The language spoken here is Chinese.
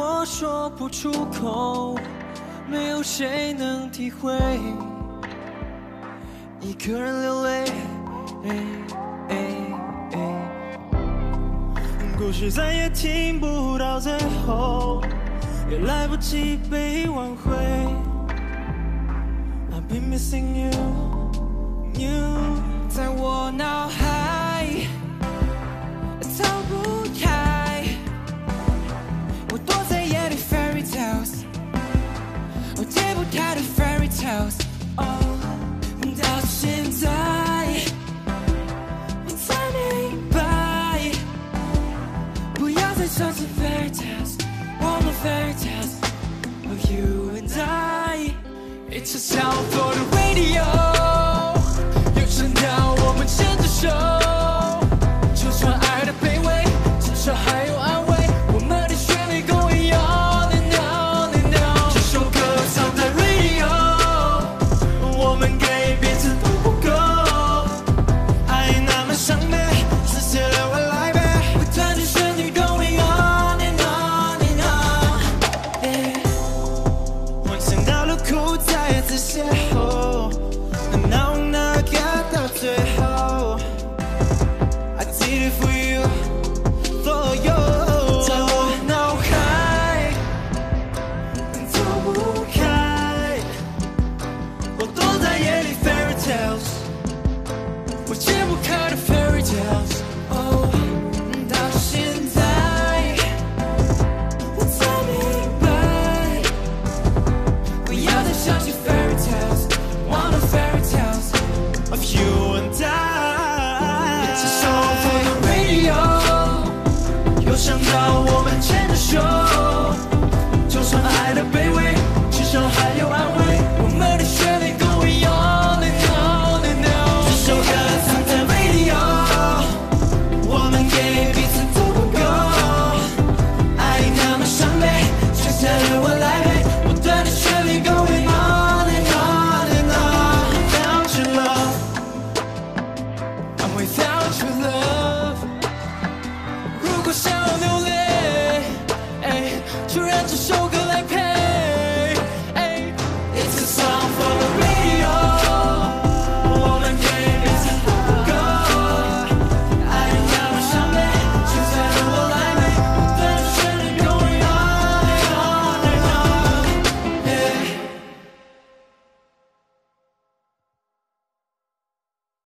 我说不出口没有谁能体会。一个人流泪故事再也听不到最后也来不及被挽回。I'll be missing you you 在我脑海。out of fairy tales. Oh, and I'll die. Turning by. We are the sons of fairy tales. All the fairy tales of you and I. It's a sound for the to home. of you and I. 首歌